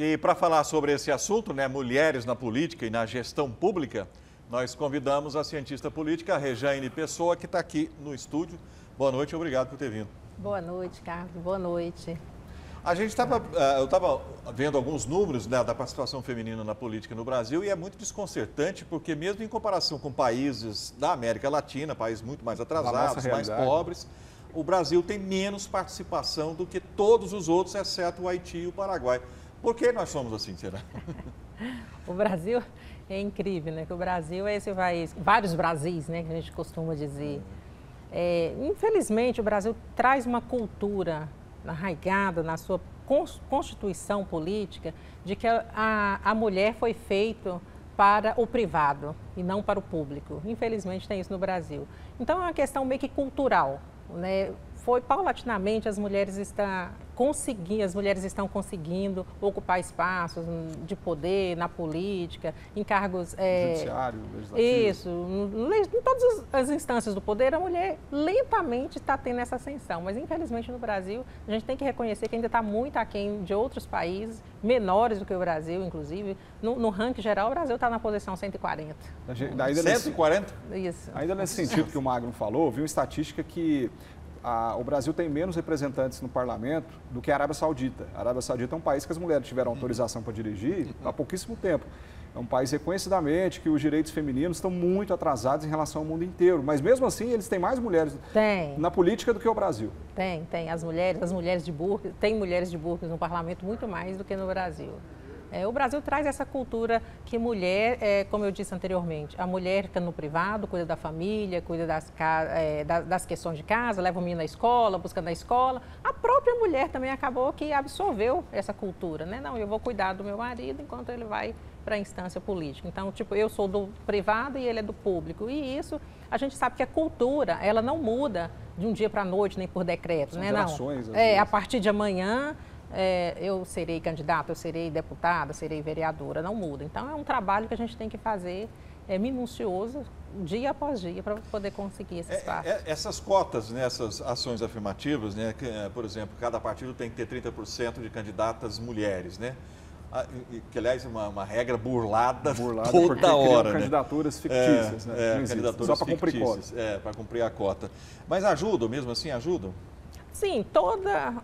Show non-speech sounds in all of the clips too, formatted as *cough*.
E para falar sobre esse assunto, né, mulheres na política e na gestão pública, nós convidamos a cientista política Rejaine Pessoa, que está aqui no estúdio. Boa noite, obrigado por ter vindo. Boa noite, Carlos. Boa noite. A gente estava, eu estava vendo alguns números né, da participação feminina na política no Brasil e é muito desconcertante porque mesmo em comparação com países da América Latina, países muito mais atrasados, mais pobres, o Brasil tem menos participação do que todos os outros, exceto o Haiti e o Paraguai. Por que nós somos assim, será? *laughs* o Brasil é incrível, né? Que o Brasil é esse país, vários Brasis, né? Que a gente costuma dizer. É, infelizmente, o Brasil traz uma cultura arraigada na sua constituição política de que a, a mulher foi feita para o privado e não para o público. Infelizmente tem isso no Brasil. Então é uma questão meio que cultural. Né? Foi paulatinamente as mulheres estão conseguir, as mulheres estão conseguindo ocupar espaços de poder na política, em cargos. É, Judiciário, legislativo. Isso, em todas as instâncias do poder, a mulher lentamente está tendo essa ascensão. Mas, infelizmente, no Brasil, a gente tem que reconhecer que ainda está muito aquém de outros países, menores do que o Brasil, inclusive. No, no ranking geral, o Brasil está na posição 140. Ainda 140? Nesse, isso. Ainda nesse sentido que o Magno falou, viu estatística que a, o Brasil tem menos representantes no parlamento do que a Arábia Saudita. A Arábia Saudita é um país que as mulheres tiveram autorização para dirigir há pouquíssimo tempo. É um país reconhecidamente que os direitos femininos estão muito atrasados em relação ao mundo inteiro. Mas mesmo assim, eles têm mais mulheres tem. na política do que o Brasil. Tem, tem. As mulheres, as mulheres de burca, tem mulheres de burcas no parlamento muito mais do que no Brasil. É, o Brasil traz essa cultura que mulher, é, como eu disse anteriormente, a mulher fica no privado, cuida da família, cuida das, é, das questões de casa, leva o menino na escola, busca na escola. A própria mulher também acabou que absorveu essa cultura, né? Não, eu vou cuidar do meu marido enquanto ele vai para a instância política. Então, tipo, eu sou do privado e ele é do público. E isso, a gente sabe que a cultura, ela não muda de um dia para a noite, nem por decreto, São né? Não. É, vezes. a partir de amanhã é, eu serei candidata, eu serei deputada, serei vereadora, não muda. Então é um trabalho que a gente tem que fazer é, minucioso, dia após dia, para poder conseguir esse espaço. É, é, essas cotas, né, essas ações afirmativas, né, que, é, por exemplo, cada partido tem que ter 30% de candidatas mulheres, né? Ah, que aliás é uma, uma, regra burlada, burlada toda hora. Né? Candidaturas fictícias, é, né? É, candidaturas Só para cumprir cotas. É, para cumprir a cota. Mas ajudam mesmo assim? Ajudam? Sim, toda,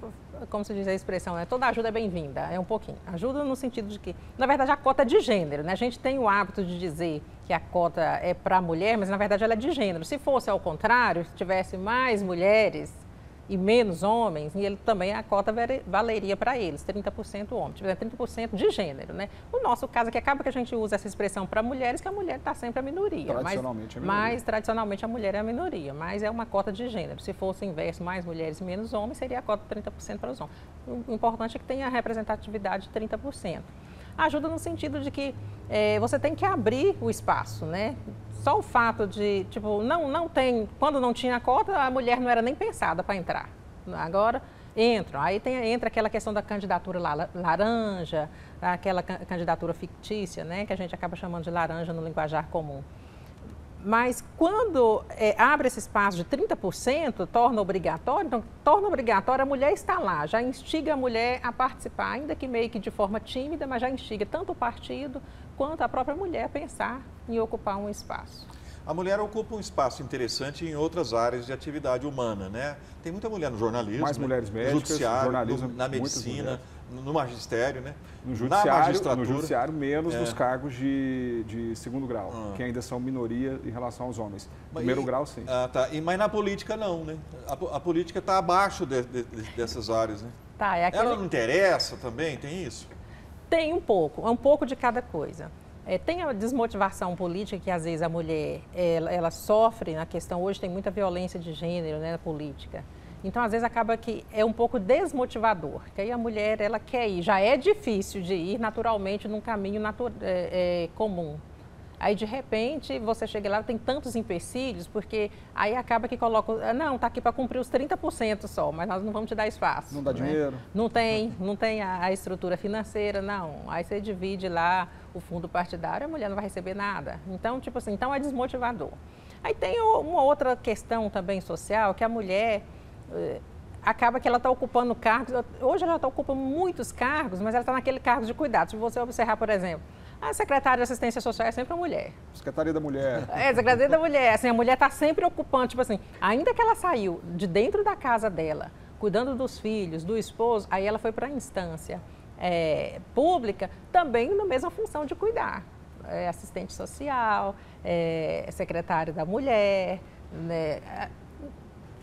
como se diz a expressão, né? toda ajuda é bem-vinda, é um pouquinho. Ajuda no sentido de que, na verdade, a cota é de gênero, né? A gente tem o hábito de dizer que a cota é para mulher, mas na verdade ela é de gênero. Se fosse ao contrário, se tivesse mais mulheres e menos homens, e ele também a cota valeria para eles, 30% homens, 30% de gênero, né? O nosso caso aqui acaba que a gente usa essa expressão para mulheres, que a mulher está sempre a minoria. Tradicionalmente mas, a minoria. Mas tradicionalmente a mulher é a minoria, mas é uma cota de gênero. Se fosse inverso, mais mulheres e menos homens, seria a cota 30% para os homens. O importante é que tenha a representatividade de 30% ajuda no sentido de que é, você tem que abrir o espaço, né? Só o fato de, tipo, não, não tem, quando não tinha cota, a mulher não era nem pensada para entrar. Agora entram. Aí tem, entra aquela questão da candidatura laranja, aquela candidatura fictícia, né? Que a gente acaba chamando de laranja no linguajar comum. Mas quando é, abre esse espaço de 30%, torna obrigatório, então torna obrigatório, a mulher está lá, já instiga a mulher a participar, ainda que meio que de forma tímida, mas já instiga tanto o partido quanto a própria mulher a pensar em ocupar um espaço. A mulher ocupa um espaço interessante em outras áreas de atividade humana, né? Tem muita mulher no jornalismo, mais né? mulheres médicas, no judiciário, jornalismo, no, na medicina, no magistério, né? No judiciário, na magistratura. No judiciário menos é. nos cargos de, de segundo grau, ah. que ainda são minoria em relação aos homens. Mas Primeiro e, grau, sim. Ah, tá. E, mas na política, não, né? A, a política está abaixo de, de, dessas áreas, né? Tá, é aquele... Ela não interessa também? Tem isso? Tem um pouco, é um pouco de cada coisa. É, tem a desmotivação política que às vezes a mulher ela, ela, sofre na questão hoje tem muita violência de gênero né, na política então, às vezes, acaba que é um pouco desmotivador, que aí a mulher, ela quer ir, já é difícil de ir naturalmente num caminho é, é, comum. Aí, de repente, você chega lá, tem tantos empecilhos, porque aí acaba que coloca, ah, não, está aqui para cumprir os 30% só, mas nós não vamos te dar espaço. Não dá né? dinheiro. Não tem, não tem a, a, estrutura financeira, não. Aí você divide lá o fundo partidário, a mulher não vai receber nada. Então, tipo assim, então é desmotivador. Aí tem uma outra questão também social, que a mulher acaba que ela está ocupando cargos. Hoje ela está ocupando muitos cargos, mas ela está naquele cargo de cuidado. Se você observar, por exemplo, a secretária de assistência social é sempre a mulher. Secretaria da Mulher. É, Secretaria da Mulher. Assim, a mulher está sempre ocupando, tipo assim, ainda que ela saiu de dentro da casa dela, cuidando dos filhos, do esposo, aí ela foi para a instância é, pública, também na mesma função de cuidar. É, assistente social, é, secretária da mulher, né?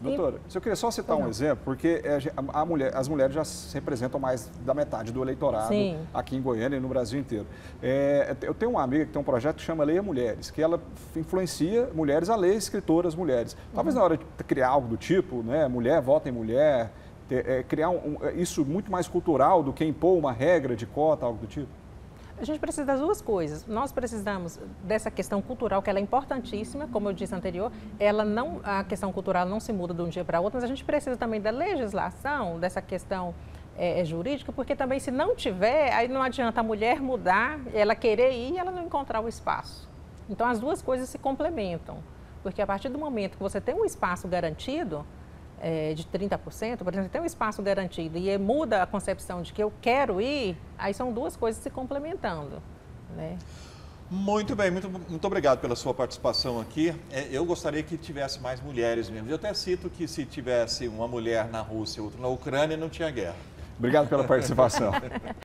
Doutora, se eu queria só citar um exemplo, porque é, a mulher, as mulheres já representam mais da metade do eleitorado Sim. aqui em Goiânia e no Brasil inteiro. É, eu tenho uma amiga que tem um projeto que chama Leia Mulheres, que ela influencia mulheres a ler escritoras mulheres. Talvez uhum. na hora de criar algo do tipo, né, mulher vota em mulher, é, criar um, isso muito mais cultural do que impor uma regra de cota, algo do tipo. A gente precisa das duas coisas. Nós precisamos dessa questão cultural, que ela é importantíssima, como eu disse anterior, ela não, a questão cultural não se muda de um dia para outro, mas a gente precisa também da legislação, dessa questão é, é, jurídica, porque também se não tiver, aí não adianta a mulher mudar, ela querer ir e ela não encontrar o espaço. Então as duas coisas se complementam, porque a partir do momento que você tem um espaço garantido, é, de 30%, por exemplo, tem um espaço garantido e muda a concepção de que eu quero ir, aí são duas coisas se complementando. Né? Muito bem, muito, muito obrigado pela sua participação aqui. É, eu gostaria que tivesse mais mulheres mesmo. Eu até cito que se tivesse uma mulher na Rússia e outra na Ucrânia, não tinha guerra. Obrigado pela participação. *laughs*